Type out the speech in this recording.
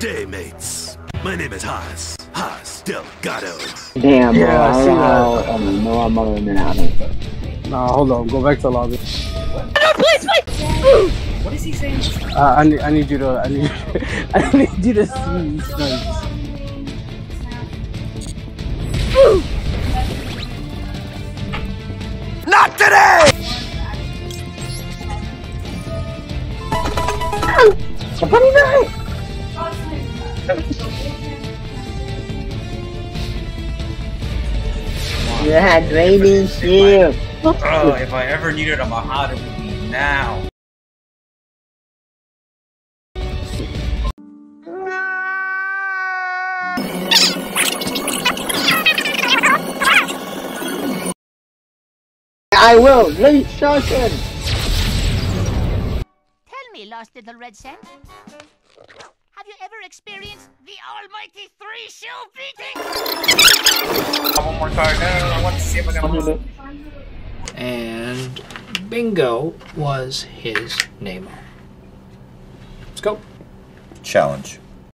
day, mates. My name is Haas. Haas Delgado. Damn, bro. Yeah, I I see don't know that. how. Um, no, I'm other than Adam. Nah, hold on. Go back to the lobby. What is he saying? Uh, I need, I need you to, I need, I need you to see these snipes. Not today! You had Draining Shield. Oh, if I ever needed a Mahad, it would be now. I will. Leave Shoshin. Tell me, lost little red scent. Have you ever experienced the almighty three shell beating? One more card. No, I want to see if I can. And bingo was his name. Let's go. Challenge.